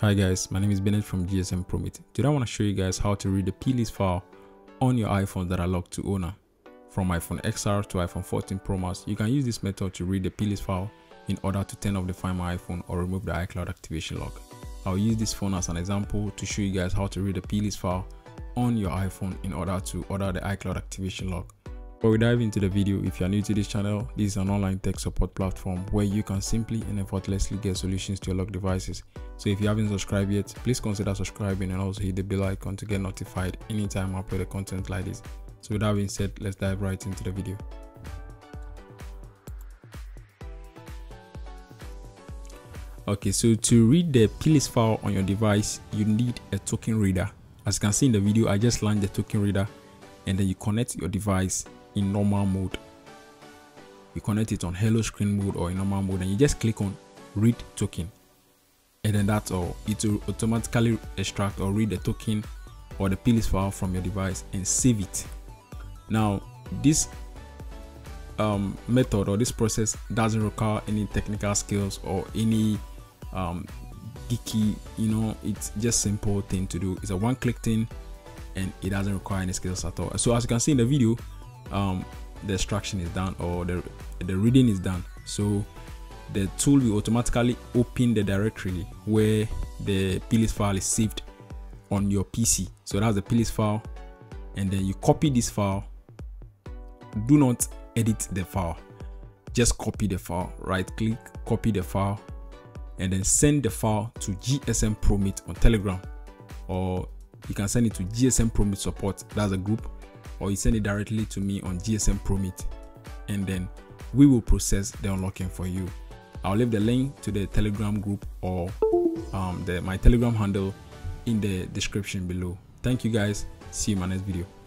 Hi guys, my name is Bennett from GSM Promit. Today I want to show you guys how to read the plist file on your iPhone that are locked to owner. From iPhone XR to iPhone 14 Pro Max, you can use this method to read the plist file in order to turn off the Find My iPhone or remove the iCloud activation lock. I'll use this phone as an example to show you guys how to read the plist file on your iPhone in order to order the iCloud activation lock. Before we dive into the video, if you are new to this channel, this is an online tech support platform where you can simply and effortlessly get solutions to your locked devices. So if you haven't subscribed yet, please consider subscribing and also hit the bell icon to get notified anytime I upload a content like this. So with that being said, let's dive right into the video. Okay, so to read the plist file on your device, you need a token reader. As you can see in the video, I just launched the token reader and then you connect your device in normal mode. You connect it on hello screen mode or in normal mode and you just click on read token. And then that's all. It will automatically extract or read the token or the plist file from your device and save it. Now, this um, method or this process doesn't require any technical skills or any um, geeky, you know, it's just simple thing to do. It's a one click thing and it doesn't require any skills at all. So as you can see in the video, um, the extraction is done or the, the reading is done. So the tool will automatically open the directory where the plist file is saved on your PC. So that's the plist file and then you copy this file. Do not edit the file. Just copy the file, right click, copy the file and then send the file to GSM Promit on Telegram or you can send it to GSM Promit support. That's a group or you send it directly to me on GSM Promit and then we will process the unlocking for you. I'll leave the link to the Telegram group or um, the, my Telegram handle in the description below. Thank you guys. See you in my next video.